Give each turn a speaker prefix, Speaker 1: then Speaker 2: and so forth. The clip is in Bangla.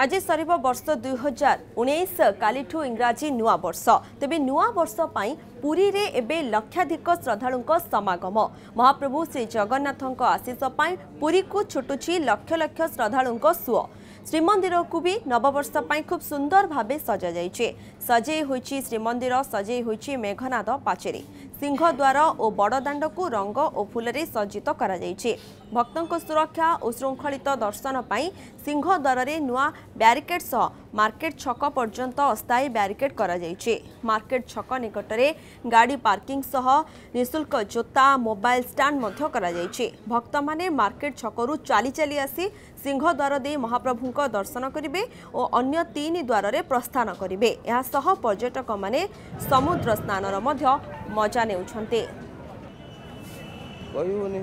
Speaker 1: ଆଜି ସରିବ ବର୍ଷ ଦୁଇ ହଜାର ଉଣେଇଶ କାଲିଠୁ ଇଂରାଜୀ ନୂଆବର୍ଷ ତେବେ ନୂଆବର୍ଷ ପାଇଁ ପୁରୀରେ ଏବେ ଲକ୍ଷାଧିକ ଶ୍ରଦ୍ଧାଳୁଙ୍କ ସମାଗମ ମହାପ୍ରଭୁ ଶ୍ରୀଜଗନ୍ନାଥଙ୍କ ଆଶିଷ ପାଇଁ ପୁରୀକୁ ଛୁଟୁଛି ଲକ୍ଷ ଲକ୍ଷ ଶ୍ରଦ୍ଧାଳୁଙ୍କ ସୁଅ ଶ୍ରୀମନ୍ଦିରକୁ ବି ନବବର୍ଷ ପାଇଁ ଖୁବ୍ ସୁନ୍ଦର ଭାବେ ସଜାଯାଇଛି ସଜେଇ ହୋଇଛି ଶ୍ରୀମନ୍ଦିର ସଜେଇ ହୋଇଛି ମେଘନାଦ ପାଚେରୀ সিংহদ্বার ও বড়দাণ্ডকু রঙ ও ফুলরে সজ্জিত করা যাইছে ভক্তঙ্ক সুরক্ষা ও শৃঙ্খলিত দর্শন পাই সিংহদ্বারে নূয়া ব্যারিকেড সহ মার্কেট ছক পর্যন্ত অস্থায়ী ব্যারিকেড করা যাইছে মার্কেট ছক নিকটরে গাড়ি পার্কিং সহ নিঃশুল্ক জোতা মোবাইল ষ্টাଣ୍ଡ মধ্য করা যাইছে ভক্তমানে মার্কেট ছকরু চালি চালি আসি সিংহদ্বার দিয়ে মহাপ্রভুঙ্ক দর্শন করিবে ও অন্য তিন দ্বারে প্রস্থান করিবে এসহ পর্যটক মানে সমুদ্র স্নানর মধ্য ମଜା ନେଉଛନ୍ତି
Speaker 2: କହିବୁନି